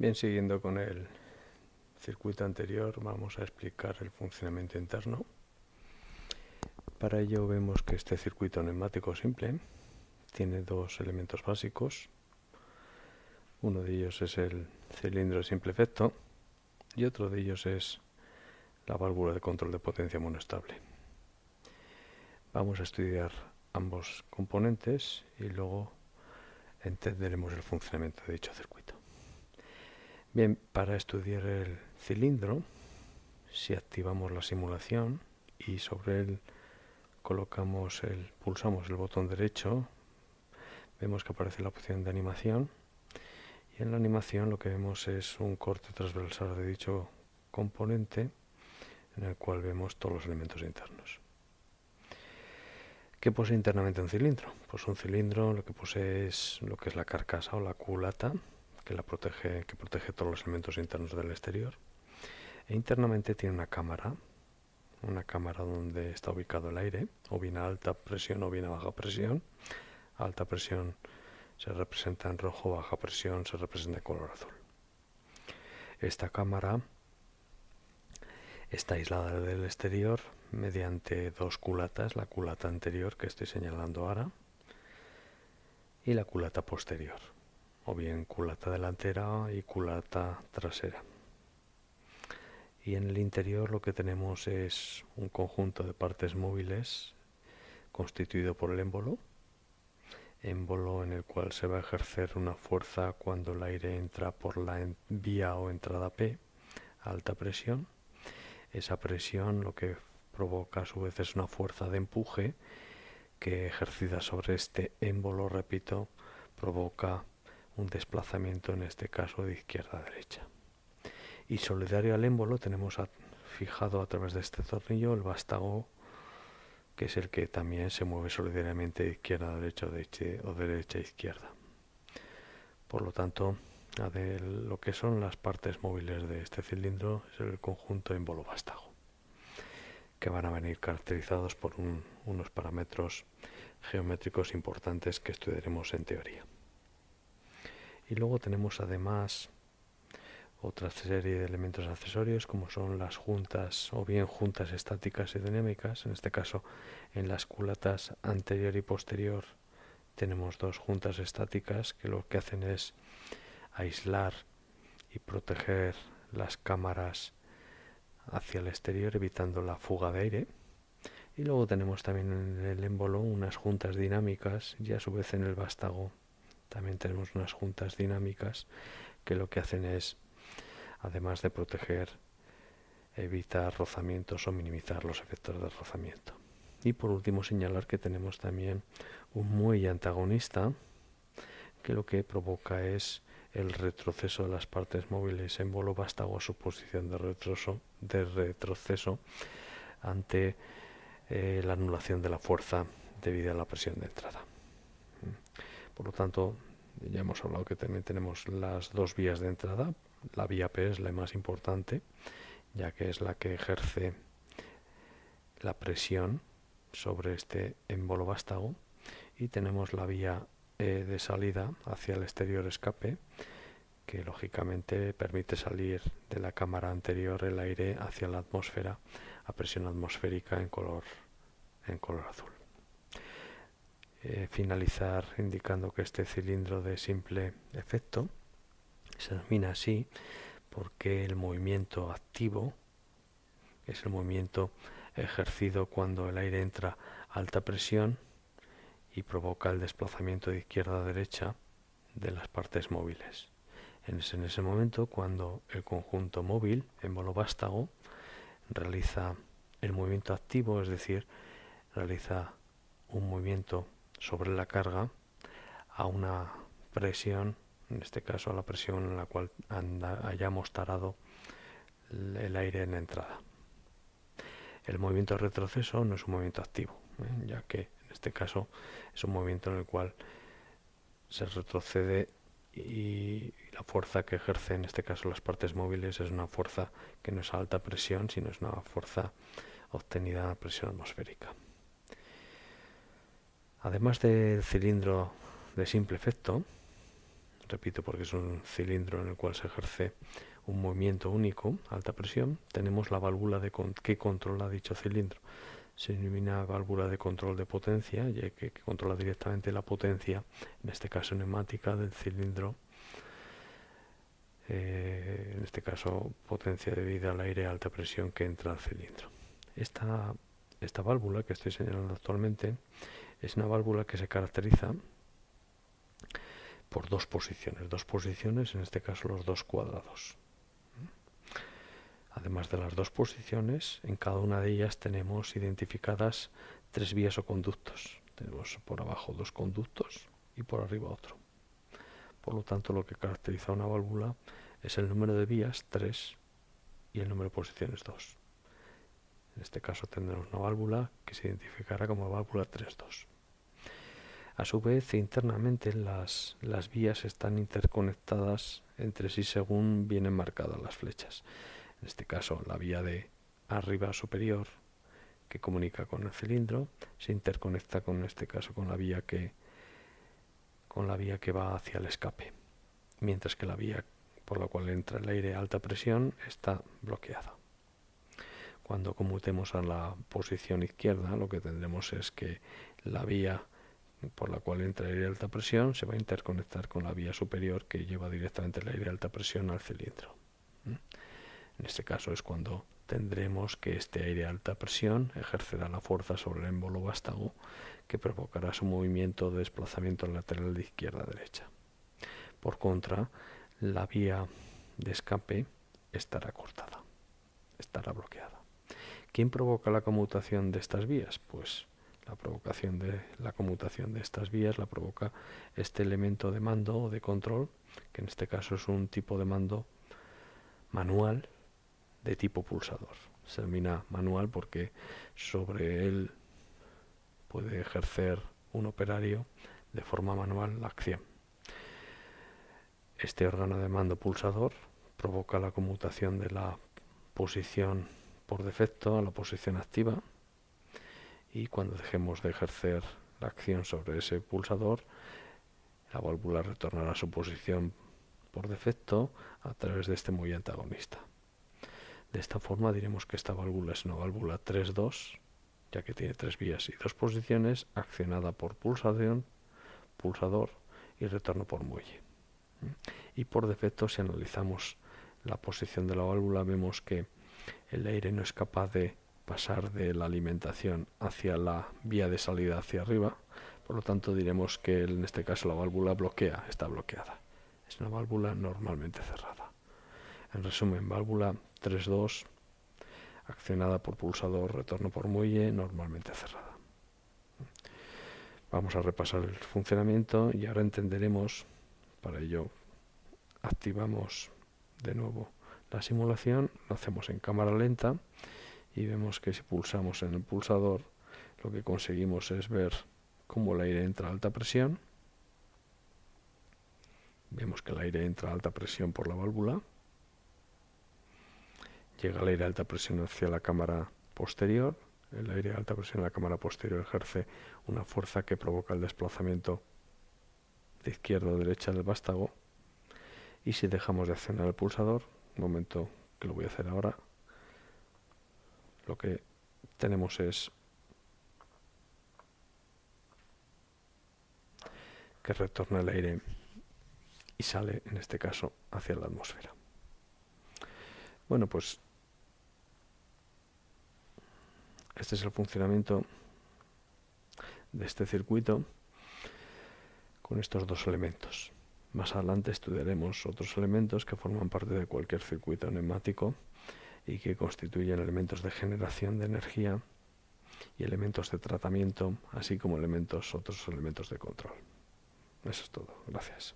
Bien, siguiendo con el circuito anterior, vamos a explicar el funcionamiento interno. Para ello vemos que este circuito neumático simple tiene dos elementos básicos. Uno de ellos es el cilindro de simple efecto y otro de ellos es la válvula de control de potencia monostable. Vamos a estudiar ambos componentes y luego entenderemos el funcionamiento de dicho circuito. Bien, para estudiar el cilindro, si activamos la simulación y sobre él colocamos el, pulsamos el botón derecho, vemos que aparece la opción de animación y en la animación lo que vemos es un corte transversal de dicho componente en el cual vemos todos los elementos internos. ¿Qué posee internamente un cilindro? Pues un cilindro lo que posee es lo que es la carcasa o la culata que la protege, que protege todos los elementos internos del exterior. E internamente tiene una cámara, una cámara donde está ubicado el aire, o bien a alta presión o bien a baja presión. alta presión se representa en rojo, baja presión se representa en color azul. Esta cámara está aislada del exterior mediante dos culatas, la culata anterior que estoy señalando ahora y la culata posterior, o bien culata delantera y culata trasera. Y en el interior lo que tenemos es un conjunto de partes móviles constituido por el émbolo, émbolo en el cual se va a ejercer una fuerza cuando el aire entra por la vía o entrada P alta presión. Esa presión lo que provoca a su vez es una fuerza de empuje que ejercida sobre este émbolo, repito, provoca un desplazamiento en este caso de izquierda a derecha. Y solidario al émbolo tenemos fijado a través de este tornillo el vástago que es el que también se mueve solidariamente de izquierda a derecha o, de, o derecha a izquierda. Por lo tanto, lo que son las partes móviles de este cilindro es el conjunto émbolo-vástago que van a venir caracterizados por unos parámetros geométricos importantes que estudiaremos en teoría. Y luego tenemos además otra serie de elementos accesorios como son las juntas o bien juntas estáticas y dinámicas. En este caso en las culatas anterior y posterior tenemos dos juntas estáticas que lo que hacen es aislar y proteger las cámaras hacia el exterior evitando la fuga de aire. Y luego tenemos también en el émbolo unas juntas dinámicas y a su vez en el vástago también tenemos unas juntas dinámicas que lo que hacen es, además de proteger, evitar rozamientos o minimizar los efectos de rozamiento. Y por último señalar que tenemos también un muelle antagonista que lo que provoca es el retroceso de las partes móviles en bolo vástago su posición de retroceso, de retroceso ante eh, la anulación de la fuerza debido a la presión de entrada. Por lo tanto, ya hemos hablado que también tenemos las dos vías de entrada. La vía P es la más importante, ya que es la que ejerce la presión sobre este émbolo vástago. Y tenemos la vía eh, de salida hacia el exterior escape que lógicamente permite salir de la cámara anterior el aire hacia la atmósfera a presión atmosférica en color, en color azul. Eh, finalizar indicando que este cilindro de simple efecto se denomina así porque el movimiento activo es el movimiento ejercido cuando el aire entra a alta presión y provoca el desplazamiento de izquierda a derecha de las partes móviles. Es en ese momento cuando el conjunto móvil, en vástago, realiza el movimiento activo, es decir, realiza un movimiento sobre la carga a una presión, en este caso a la presión en la cual hayamos tarado el aire en la entrada. El movimiento de retroceso no es un movimiento activo, ¿eh? ya que este caso es un movimiento en el cual se retrocede y la fuerza que ejerce en este caso las partes móviles es una fuerza que no es a alta presión, sino es una fuerza obtenida a presión atmosférica. Además del cilindro de simple efecto, repito porque es un cilindro en el cual se ejerce un movimiento único, alta presión, tenemos la válvula de que controla dicho cilindro. Se denomina válvula de control de potencia, ya que, controla directamente la potencia, en este caso neumática, del cilindro. Eh, en este caso, potencia debida al aire a alta presión que entra al cilindro. Esta, esta válvula que estoy señalando actualmente es una válvula que se caracteriza por dos posiciones, dos posiciones, en este caso los dos cuadrados. Además de las dos posiciones, en cada una de ellas tenemos identificadas tres vías o conductos. Tenemos por abajo dos conductos y por arriba otro. Por lo tanto, lo que caracteriza una válvula es el número de vías 3 y el número de posiciones 2. En este caso tendremos una válvula que se identificará como válvula 3-2. A su vez, internamente las, las vías están interconectadas entre sí según vienen marcadas las flechas. En este caso, la vía de arriba superior que comunica con el cilindro se interconecta con este caso con la vía que con la vía que va hacia el escape, mientras que la vía por la cual entra el aire a alta presión está bloqueada. Cuando conmutemos a la posición izquierda, lo que tendremos es que la vía por la cual entra el aire de alta presión se va a interconectar con la vía superior que lleva directamente el aire de alta presión al cilindro. En este caso es cuando tendremos que este aire de alta presión ejercerá la fuerza sobre el émbolo vástago que provocará su movimiento de desplazamiento lateral de izquierda a derecha. Por contra, la vía de escape estará cortada, estará bloqueada. ¿Quién provoca la conmutación de estas vías? Pues la provocación de la conmutación de estas vías la provoca este elemento de mando o de control, que en este caso es un tipo de mando manual de tipo pulsador. Se denomina manual porque sobre él puede ejercer un operario de forma manual la acción. Este órgano de mando pulsador provoca la conmutación de la posición por defecto a la posición activa y cuando dejemos de ejercer la acción sobre ese pulsador, la válvula retornará a su posición por defecto a través de este muy antagonista. De esta forma diremos que esta válvula es una válvula 3-2, ya que tiene tres vías y dos posiciones, accionada por pulsación, pulsador y retorno por muelle. Y por defecto, si analizamos la posición de la válvula, vemos que el aire no es capaz de pasar de la alimentación hacia la vía de salida hacia arriba. Por lo tanto, diremos que en este caso la válvula bloquea, está bloqueada. Es una válvula normalmente cerrada. En resumen, válvula 3.2, accionada por pulsador, retorno por muelle, normalmente cerrada. Vamos a repasar el funcionamiento y ahora entenderemos, para ello activamos de nuevo la simulación, lo hacemos en cámara lenta y vemos que si pulsamos en el pulsador lo que conseguimos es ver cómo el aire entra a alta presión. Vemos que el aire entra a alta presión por la válvula. Llega el aire a alta presión hacia la cámara posterior. El aire a alta presión en la cámara posterior ejerce una fuerza que provoca el desplazamiento de izquierda a derecha del vástago. Y si dejamos de accionar el pulsador, momento que lo voy a hacer ahora, lo que tenemos es que retorna el aire y sale, en este caso, hacia la atmósfera. Bueno, pues este es el funcionamiento de este circuito con estos dos elementos. Más adelante estudiaremos otros elementos que forman parte de cualquier circuito neumático y que constituyen elementos de generación de energía y elementos de tratamiento, así como otros elementos de control. Eso es todo. Gracias.